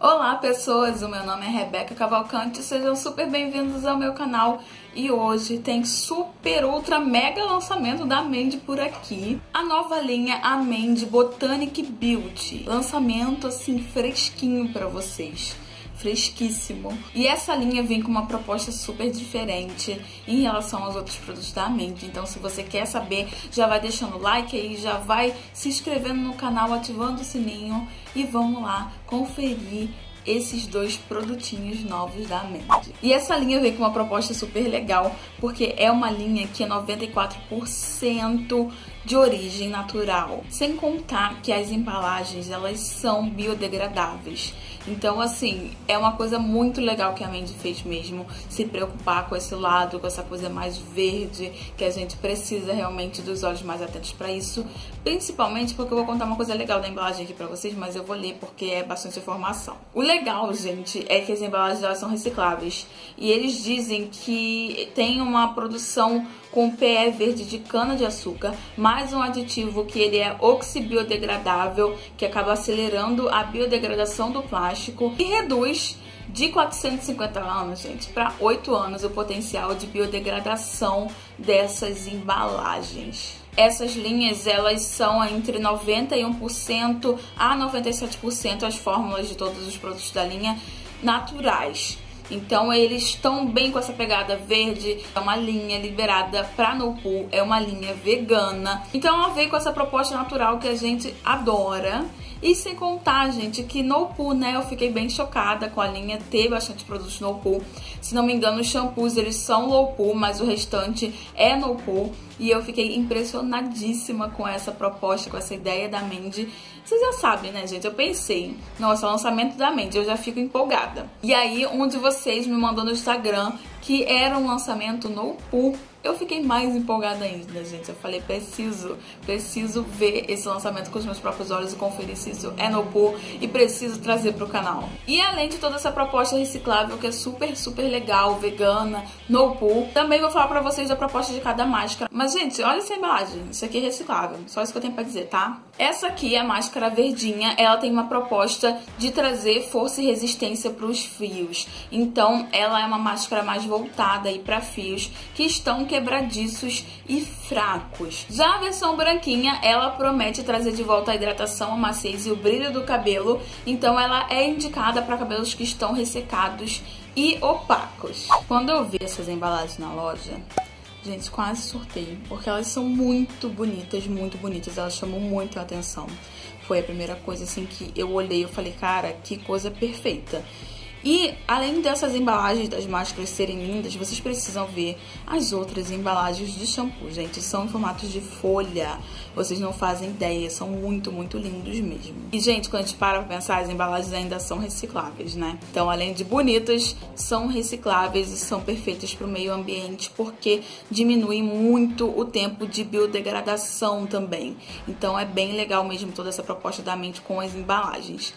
Olá pessoas, o meu nome é Rebeca Cavalcante, sejam super bem-vindos ao meu canal. E hoje tem super ultra mega lançamento da Mandy por aqui, a nova linha Amende Botanic Beauty, lançamento assim fresquinho para vocês fresquíssimo. E essa linha vem com uma proposta super diferente em relação aos outros produtos da Amende. Então, se você quer saber, já vai deixando o like aí, já vai se inscrevendo no canal, ativando o sininho e vamos lá conferir esses dois produtinhos novos da Amende. E essa linha vem com uma proposta super legal, porque é uma linha que é 94% de origem natural. Sem contar que as embalagens, elas são biodegradáveis. Então, assim, é uma coisa muito legal que a Mandy fez mesmo, se preocupar com esse lado, com essa coisa mais verde, que a gente precisa realmente dos olhos mais atentos para isso. Principalmente porque eu vou contar uma coisa legal da embalagem aqui pra vocês, mas eu vou ler porque é bastante informação. O legal, gente, é que as embalagens são recicláveis. E eles dizem que tem uma produção com PE verde de cana-de-açúcar, mais um aditivo que ele é oxibiodegradável, que acaba acelerando a biodegradação do plástico e reduz de 450 anos, gente, para 8 anos o potencial de biodegradação dessas embalagens. Essas linhas, elas são entre 91% a 97% as fórmulas de todos os produtos da linha naturais. Então eles estão bem com essa pegada verde. É uma linha liberada para no pool, é uma linha vegana. Então ela veio com essa proposta natural que a gente adora. E sem contar, gente, que no pool, né, eu fiquei bem chocada com a linha ter bastante produtos no pool. Se não me engano, os shampoos, eles são low pool, mas o restante é no pool. E eu fiquei impressionadíssima com essa proposta, com essa ideia da Mandy. Vocês já sabem, né, gente? Eu pensei, nossa, lançamento da Mandy, eu já fico empolgada. E aí, um de vocês me mandou no Instagram que era um lançamento no pool eu fiquei mais empolgada ainda, gente. Eu falei, preciso, preciso ver esse lançamento com os meus próprios olhos e conferir se isso é no pool e preciso trazer pro canal. E além de toda essa proposta reciclável que é super, super legal, vegana, no pool, também vou falar pra vocês da proposta de cada máscara. Mas, gente, olha essa embalagem. Isso aqui é reciclável. Só isso que eu tenho pra dizer, tá? Essa aqui, a máscara verdinha, ela tem uma proposta de trazer força e resistência pros fios. Então, ela é uma máscara mais voltada aí pra fios que estão quebradiços e fracos. Já a versão branquinha, ela promete trazer de volta a hidratação, a maciez e o brilho do cabelo, então ela é indicada para cabelos que estão ressecados e opacos. Quando eu vi essas embalagens na loja, gente, quase surtei, porque elas são muito bonitas, muito bonitas, elas chamam muito a atenção. Foi a primeira coisa assim que eu olhei, eu falei, cara, que coisa perfeita. E além dessas embalagens das máscaras serem lindas, vocês precisam ver as outras embalagens de shampoo, gente. São em formatos de folha. Vocês não fazem ideia, são muito, muito lindos mesmo. E, gente, quando a gente para pra pensar, as embalagens ainda são recicláveis, né? Então, além de bonitas, são recicláveis e são perfeitas para o meio ambiente, porque diminui muito o tempo de biodegradação também. Então, é bem legal mesmo toda essa proposta da mente com as embalagens.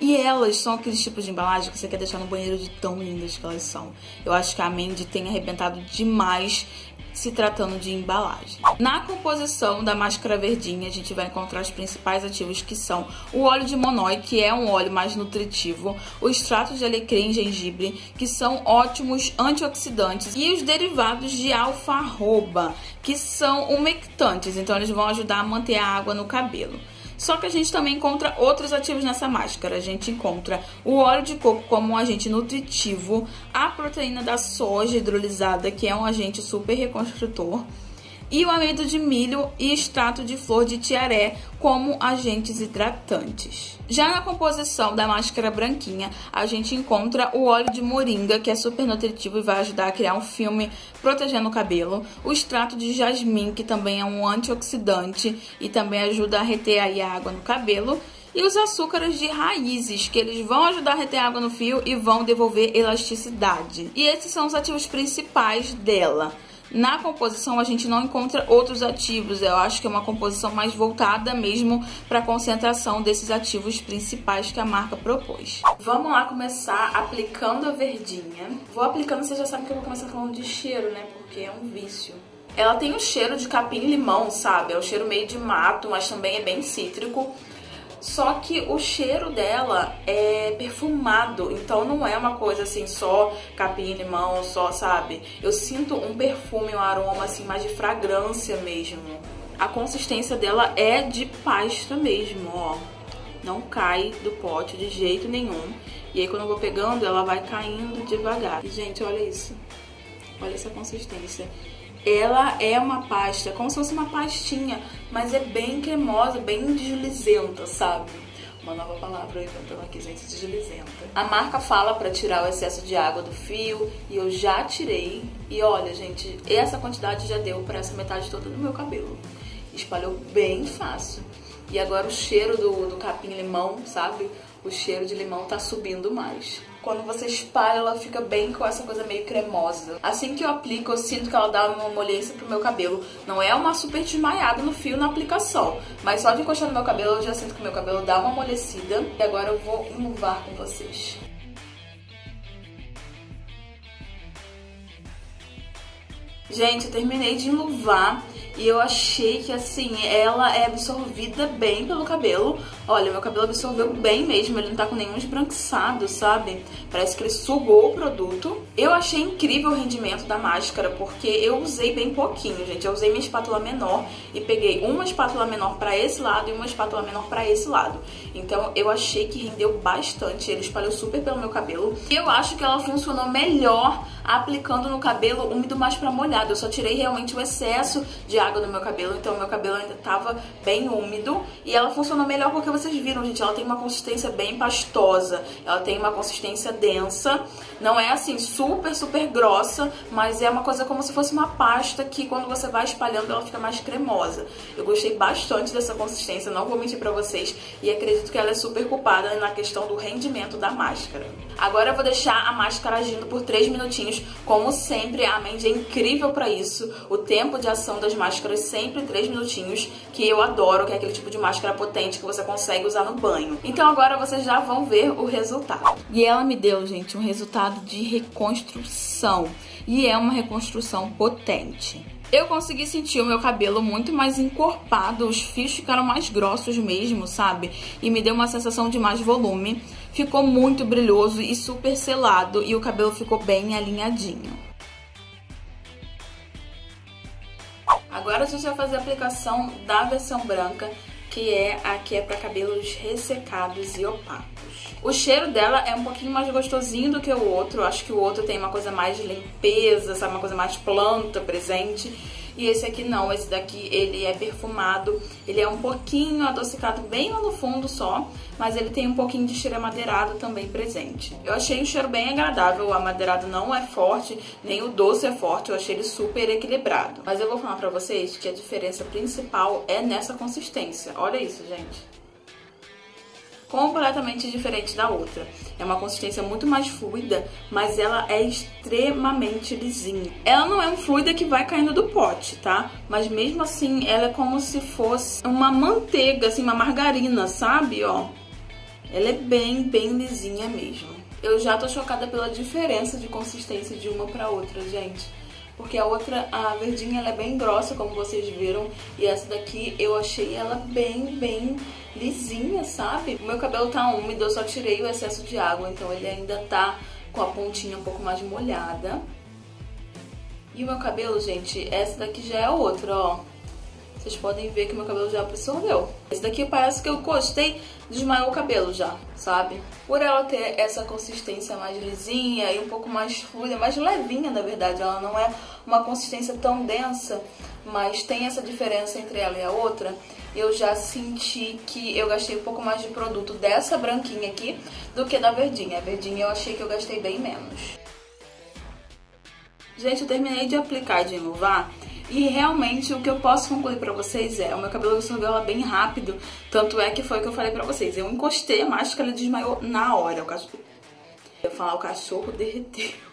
E elas são aqueles tipos de embalagem que você quer deixar no banheiro de tão lindas que elas são. Eu acho que a Mandy tem arrebentado demais se tratando de embalagem. Na composição da máscara verdinha, a gente vai encontrar os principais ativos que são o óleo de monói, que é um óleo mais nutritivo, o extrato de alecrim e gengibre, que são ótimos antioxidantes, e os derivados de alfarroba, que são umectantes, então eles vão ajudar a manter a água no cabelo. Só que a gente também encontra outros ativos nessa máscara. A gente encontra o óleo de coco como um agente nutritivo, a proteína da soja hidrolisada, que é um agente super reconstrutor, e o amido de milho e extrato de flor de tiaré como agentes hidratantes. Já na composição da máscara branquinha, a gente encontra o óleo de moringa, que é super nutritivo e vai ajudar a criar um filme protegendo o cabelo, o extrato de jasmim, que também é um antioxidante e também ajuda a reter a água no cabelo, e os açúcares de raízes, que eles vão ajudar a reter água no fio e vão devolver elasticidade. E esses são os ativos principais dela. Na composição a gente não encontra outros ativos, eu acho que é uma composição mais voltada mesmo para a concentração desses ativos principais que a marca propôs. Vamos lá começar aplicando a verdinha. Vou aplicando, vocês já sabem que eu vou começar falando de cheiro, né, porque é um vício. Ela tem o cheiro de capim-limão, sabe? É o cheiro meio de mato, mas também é bem cítrico. Só que o cheiro dela é perfumado, então não é uma coisa assim só capim e limão, só, sabe? Eu sinto um perfume, um aroma assim mais de fragrância mesmo. A consistência dela é de pasta mesmo, ó. Não cai do pote de jeito nenhum. E aí quando eu vou pegando, ela vai caindo devagar. E, gente, olha isso. Olha essa consistência. Ela é uma pasta, como se fosse uma pastinha, mas é bem cremosa, bem deslizenta, sabe? Uma nova palavra inventando aqui, gente, deslizenta. A marca fala para tirar o excesso de água do fio e eu já tirei. E olha, gente, essa quantidade já deu para essa metade toda do meu cabelo. Espalhou bem fácil. E agora o cheiro do, do capim-limão, sabe? O cheiro de limão tá subindo mais. Quando você espalha, ela fica bem com essa coisa meio cremosa. Assim que eu aplico, eu sinto que ela dá uma molhência pro meu cabelo. Não é uma super desmaiada no fio na aplicação, mas só de encostar no meu cabelo, eu já sinto que meu cabelo dá uma amolecida. E agora eu vou enluvar com vocês. Gente, eu terminei de enluvar e eu achei que, assim, ela é absorvida bem pelo cabelo. Olha, meu cabelo absorveu bem mesmo, ele não tá com nenhum esbranquiçado, sabe? Parece que ele sugou o produto. Eu achei incrível o rendimento da máscara, porque eu usei bem pouquinho, gente. Eu usei minha espátula menor e peguei uma espátula menor pra esse lado e uma espátula menor pra esse lado. Então, eu achei que rendeu bastante, ele espalhou super pelo meu cabelo. Eu acho que ela funcionou melhor aplicando no cabelo úmido mais pra molhado. Eu só tirei realmente o excesso de água no meu cabelo, então meu cabelo ainda tava bem úmido. E ela funcionou melhor porque vocês viram, gente, ela tem uma consistência bem pastosa, ela tem uma consistência densa. Não é assim super, super grossa, mas é uma coisa como se fosse uma pasta que quando você vai espalhando ela fica mais cremosa. Eu gostei bastante dessa consistência, não vou mentir pra vocês, e acredito que ela é super culpada na questão do rendimento da máscara. Agora eu vou deixar a máscara agindo por 3 minutinhos, como sempre, a Mandy é incrível pra isso. O tempo de ação das máscaras sempre 3 minutinhos, que eu adoro, que é aquele tipo de máscara potente que você consegue usar no banho. Então agora vocês já vão ver o resultado. E ela me deu, gente, um resultado de reconstrução. E é uma reconstrução potente. Eu consegui sentir o meu cabelo muito mais encorpado, os fios ficaram mais grossos mesmo, sabe? E me deu uma sensação de mais volume. Ficou muito brilhoso e super selado e o cabelo ficou bem alinhadinho. Agora a gente vai fazer a aplicação da versão branca, que é a que é para cabelos ressecados e opacos. O cheiro dela é um pouquinho mais gostosinho do que o outro. Acho que o outro tem uma coisa mais de limpeza, sabe? Uma coisa mais planta presente. E esse aqui não, esse daqui ele é perfumado, ele é um pouquinho adocicado bem lá no fundo só, mas ele tem um pouquinho de cheiro amadeirado também presente. Eu achei o cheiro bem agradável, o amadeirado não é forte, nem o doce é forte, eu achei ele super equilibrado. Mas eu vou falar pra vocês que a diferença principal é nessa consistência. Olha isso, gente completamente diferente da outra. É uma consistência muito mais fluida, mas ela é extremamente lisinha. Ela não é um fluida que vai caindo do pote, tá? Mas mesmo assim, ela é como se fosse uma manteiga, assim, uma margarina, sabe? Ó, ela é bem, bem lisinha mesmo. Eu já tô chocada pela diferença de consistência de uma pra outra, gente porque a outra, a verdinha, ela é bem grossa, como vocês viram, e essa daqui eu achei ela bem, bem lisinha, sabe? O meu cabelo tá úmido, eu só tirei o excesso de água, então ele ainda tá com a pontinha um pouco mais molhada. E o meu cabelo, gente, essa daqui já é outra, ó. Vocês podem ver que meu cabelo já absorveu. Esse daqui parece que eu gostei, desmaiou o cabelo já, sabe? Por ela ter essa consistência mais lisinha e um pouco mais fluida, mais levinha, na verdade. Ela não é uma consistência tão densa, mas tem essa diferença entre ela e a outra. Eu já senti que eu gastei um pouco mais de produto dessa branquinha aqui do que da verdinha. A verdinha eu achei que eu gastei bem menos. Gente, eu terminei de aplicar e de enluvar e realmente o que eu posso concluir pra vocês é, o meu cabelo absorveu ela bem rápido, tanto é que foi o que eu falei pra vocês. Eu encostei a máscara, ele desmaiou na hora. O cachorro... Eu ia falar, o cachorro derreteu.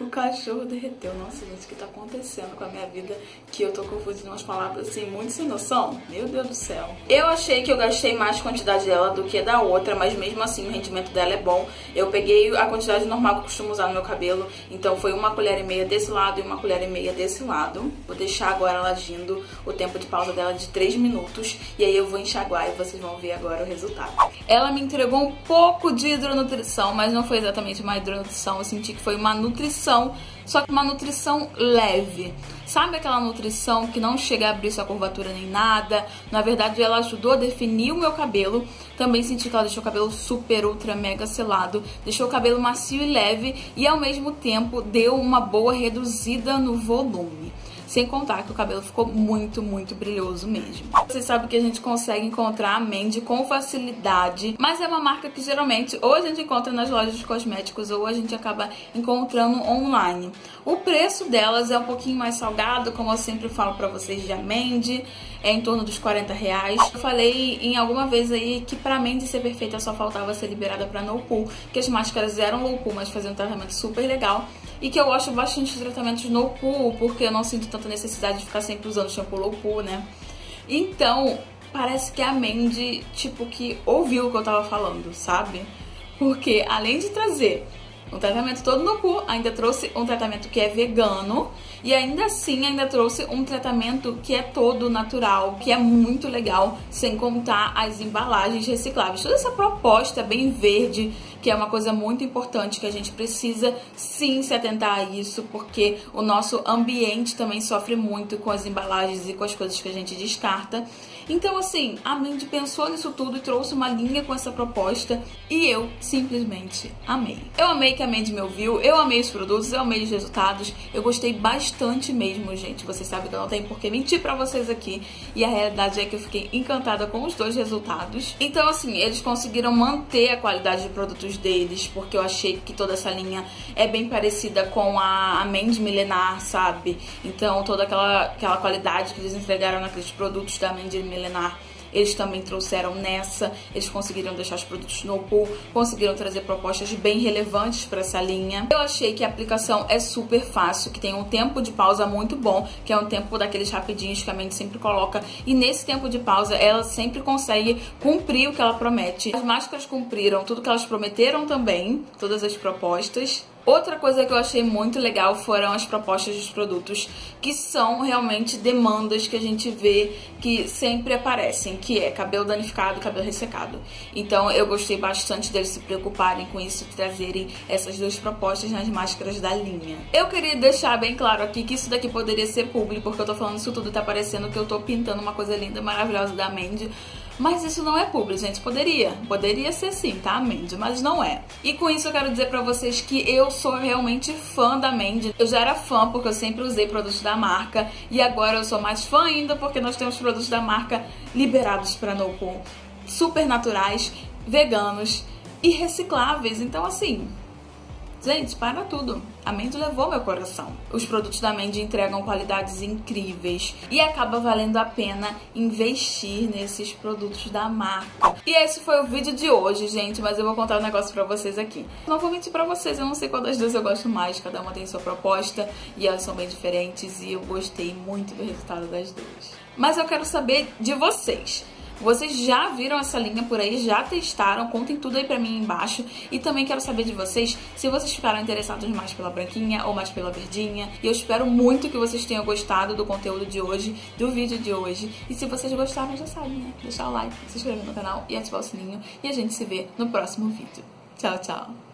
O cachorro derreteu. Nossa, gente, o que tá acontecendo com a minha vida? Que eu tô confundindo umas palavras assim, muito sem noção. Meu Deus do céu. Eu achei que eu gastei mais quantidade dela do que da outra, mas mesmo assim o rendimento dela é bom. Eu peguei a quantidade normal que eu costumo usar no meu cabelo. Então foi uma colher e meia desse lado e uma colher e meia desse lado. Vou deixar agora ela agindo o tempo de pausa dela de 3 minutos. E aí eu vou enxaguar e vocês vão ver agora o resultado. Ela me entregou um pouco de hidronutrição, mas não foi exatamente uma hidronutrição. Eu senti que foi uma nutrição, só que uma nutrição leve. Sabe aquela nutrição que não chega a abrir sua curvatura nem nada? Na verdade, ela ajudou a definir o meu cabelo. Também senti que ela deixou o cabelo super, ultra, mega selado. Deixou o cabelo macio e leve e, ao mesmo tempo, deu uma boa reduzida no volume. Sem contar que o cabelo ficou muito, muito brilhoso mesmo. Vocês sabem que a gente consegue encontrar a Mandy com facilidade, mas é uma marca que geralmente ou a gente encontra nas lojas de cosméticos ou a gente acaba encontrando online. O preço delas é um pouquinho mais salgado, como eu sempre falo pra vocês de Mandy, é em torno dos 40 reais. Eu falei em alguma vez aí que pra Mandy ser perfeita só faltava ser liberada pra No Pool, que as máscaras eram low pool, mas faziam um tratamento super legal e que eu gosto bastante de tratamentos no pool, porque eu não sinto tanta necessidade de ficar sempre usando shampoo low pool, né? Então, parece que a Mandy, tipo, que ouviu o que eu tava falando, sabe? Porque além de trazer um tratamento todo no cu, ainda trouxe um tratamento que é vegano e ainda assim ainda trouxe um tratamento que é todo natural, que é muito legal, sem contar as embalagens recicláveis. Toda essa proposta bem verde, que é uma coisa muito importante que a gente precisa sim se atentar a isso, porque o nosso ambiente também sofre muito com as embalagens e com as coisas que a gente descarta. Então, assim, a Mandy pensou nisso tudo e trouxe uma linha com essa proposta e eu simplesmente amei. Eu amei que a Mandy me ouviu, eu amei os produtos, eu amei os resultados, eu gostei bastante mesmo, gente. Vocês sabem que eu não tenho por que mentir pra vocês aqui e a realidade é que eu fiquei encantada com os dois resultados. Então, assim, eles conseguiram manter a qualidade de produtos deles, porque eu achei que toda essa linha é bem parecida com a, a Mandy Milenar, sabe? Então, toda aquela, aquela qualidade que eles entregaram naqueles produtos da Mandy Milenar eles também trouxeram nessa, eles conseguiram deixar os produtos no pool, conseguiram trazer propostas bem relevantes para essa linha. Eu achei que a aplicação é super fácil, que tem um tempo de pausa muito bom, que é um tempo daqueles rapidinhos que a mente sempre coloca, e nesse tempo de pausa ela sempre consegue cumprir o que ela promete. As máscaras cumpriram tudo que elas prometeram também, todas as propostas. Outra coisa que eu achei muito legal foram as propostas dos produtos, que são realmente demandas que a gente vê que sempre aparecem, que é cabelo danificado cabelo ressecado. Então eu gostei bastante deles se preocuparem com isso trazerem essas duas propostas nas máscaras da linha. Eu queria deixar bem claro aqui que isso daqui poderia ser público, porque eu tô falando isso tudo tá parecendo que eu tô pintando uma coisa linda, maravilhosa da Mandy, mas isso não é público, gente. Poderia. Poderia ser sim, tá, Mandy? Mas não é. E com isso eu quero dizer pra vocês que eu sou realmente fã da Mandy. Eu já era fã porque eu sempre usei produtos da marca. E agora eu sou mais fã ainda porque nós temos produtos da marca liberados pra NoPool. Super naturais, veganos e recicláveis. Então, assim, Gente, para tudo. A Mandy levou meu coração. Os produtos da Mandy entregam qualidades incríveis e acaba valendo a pena investir nesses produtos da marca. E esse foi o vídeo de hoje, gente, mas eu vou contar um negócio pra vocês aqui. Não vou mentir pra vocês, eu não sei qual das duas eu gosto mais, cada uma tem sua proposta e elas são bem diferentes e eu gostei muito do resultado das duas. Mas eu quero saber de vocês. Vocês já viram essa linha por aí, já testaram, contem tudo aí pra mim embaixo. E também quero saber de vocês se vocês ficaram interessados mais pela branquinha ou mais pela verdinha. E eu espero muito que vocês tenham gostado do conteúdo de hoje, do vídeo de hoje. E se vocês gostaram, já sabem, né? Deixar o like, se inscrever no canal e ativar o sininho. E a gente se vê no próximo vídeo. Tchau, tchau!